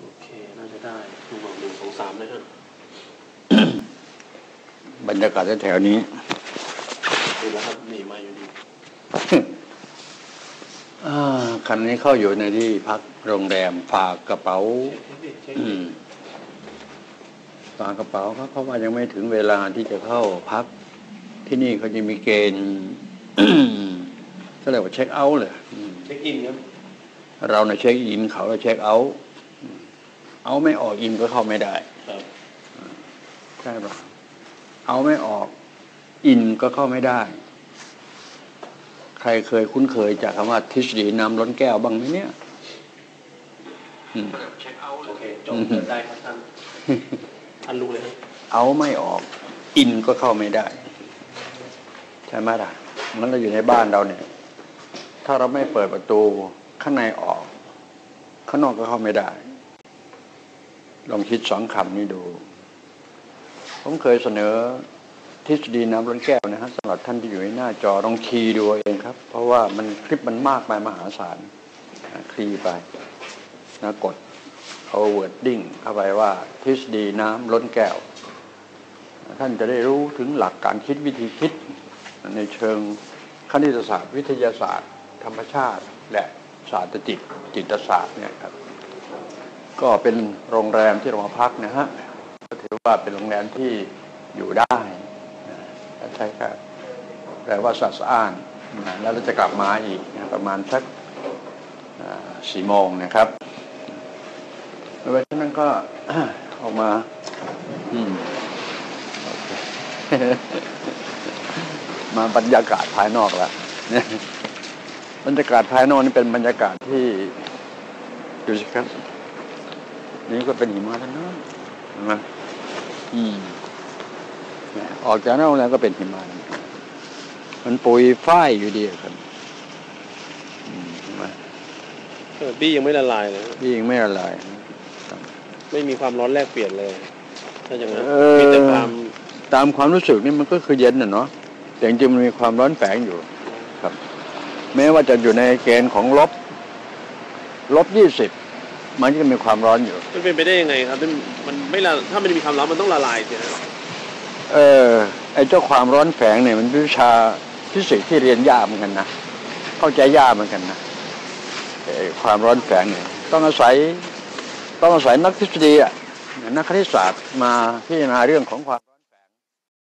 โอเค น่าจะได้ดูบอกหนึ่งสองสามเลยฮะบรรยากาศแถวๆนี้ดูแล้วครับหนีมาอยู่ดีอ่าคันนี้เข้าอยู่ในที่พักโรงแรมฝากกระเป๋าเช็คดิเช็คอืดิมฝากกระเป๋าครับเพราะว่ายังไม่ถึงเวลาที่จะเข้าพัก ที่นี่เขาจะมีเกณฑ์ก็เรียกว่าเช็คเอาท์เลยอืมเช็คอินครับเราเน่ะเช็คอินเขาเราเช็คเอาท์อืม เอาไม่ออกอินก็เข้าไม่ได้ครับใช่ปะเอาไม่ออกอินก็เข้าไม่ได้ ใครเคยคุ้นเคยจากคำว่าทฤษฎีน้ำล้นแก้วบ้างไหมเนี่ยอืมเช็คเอาท์โอเคจบเปิดได้ครับท่านท่านรู้เลยฮะเอาไม่ออกอินก็เข้าไม่ได้ ใช่ไหมล่ะมันเราอยู่ในบ้านเราเนี่ย ถ้าเราไม่เปิดประตูข้างในออก ข้างนอกก็เข้าไม่ได้ ลองคิดสองคำนี้ดู ผมเคยเสนอทฤษฎีน้ำล้นแก้วนะฮะสำหรับท่านที่อยู่ในหน้าจอลอง key ดูเองครับ เพราะว่ามันคลิปมันมากไปมหาศาลนะ key ไปนะกดเอา wording เข้าไปว่าทฤษฎีน้ำล้นแก้ว ท่านจะได้รู้ถึงหลักการคิดวิธีคิด ในเชิงคณิตศาสตร์ วิทยาศาสตร์ ธรรมชาติ และศาสตร์จิตจิตศาสตร์เนี่ยครับ ก็เป็นโรงแรมที่เรามาพักนะฮะก็ถือว่าเป็นโรงแรมที่อยู่ได้ใช่ครับแต่ว่าสะอาดนแล้วเราจะกลับมาอีกประมาณสักสี่โมงนะครับแล้วฉะนั้นก็ออกมาอืมมาบรรยากาศภายนอกล้วเนี่ยบรรยากาศภายนอกนี่เป็นบรรยากาศที่ดูสิครับ นี่ก็เป็นหิมะทั้งนั้นเห็นไหมอืมเนี่ยออกจากนอกแล้วก็เป็นหิมะมันปุยฝ้ายอยู่ดีอะครับอืมเห็นไหมเออบี้ยังไม่ละลายเลยฮะยิ่งไม่ละลายไม่มีความร้อนแลกเปลี่ยนเลยถ้าอย่างนั้นเออมีแต่ความตามความรู้สึกนี่มันก็คือเย็นน่ะเนาะแต่จริงๆมันมีความร้อนแฝงอยู่ครับ แม้ว่าจะอยู่ในเกณฑ์ของลบลบยี่สิบ มันก็มีความร้อนอยู่ มันเป็นไปได้ยังไงครับ มันมันไม่ละถ้ามันมีความร้อนมันต้องละลายสิฮะเออไอ้เจ้าความร้อนแฝงเนี่ยมันเป็นวิชาฟิสิกส์ที่เรียนยากเหมือนกันนะเข้าใจยากเหมือนกันนะไอ้ความร้อนแฝงเนี่ยต้องอาศัยต้องอาศัยนักทฤษฎีอะนักคณิตศาสตร์มาพิจารณาเรื่องของความร้อน